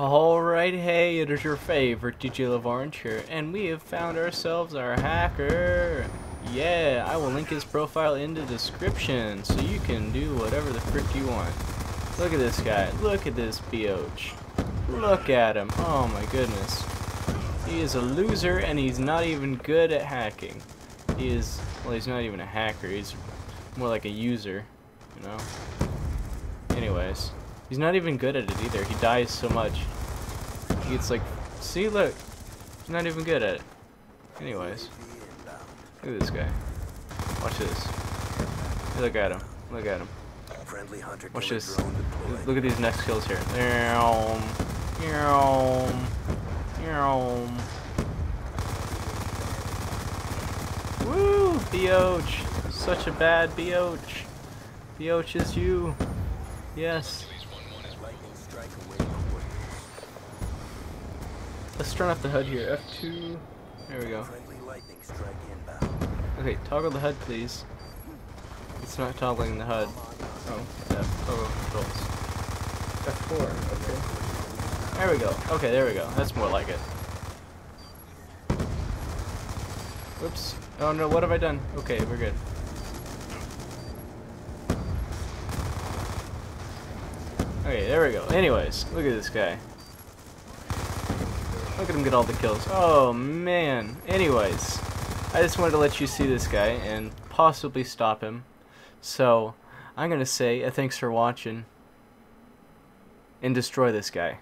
Alright, hey, it is your favorite DJ LaVarn here, and we have found ourselves our hacker. Yeah, I will link his profile in the description, so you can do whatever the frick you want. Look at this guy, look at this bioch. Look at him, oh my goodness. He is a loser, and he's not even good at hacking. He is, well, he's not even a hacker, he's more like a user, you know? Anyways. He's not even good at it either. He dies so much. He gets like, see, look. He's not even good at it. Anyways. Look at this guy. Watch this. Look at him. Look at him. Watch this. Look at these next kills here. Woo! Bioch! Such a bad Bioch. Bioch is you. Yes. Let's turn off the HUD here. F2. There we go. Okay, toggle the HUD, please. It's not toggling the HUD. Oh, F. Toggle controls. F4. Okay. There we go. Okay, there we go. That's more like it. Whoops. Oh no, what have I done? Okay, we're good. Okay, there we go. Anyways, look at this guy. Look at him get all the kills. Oh, man. Anyways, I just wanted to let you see this guy and possibly stop him. So, I'm going to say uh, thanks for watching and destroy this guy.